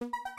you.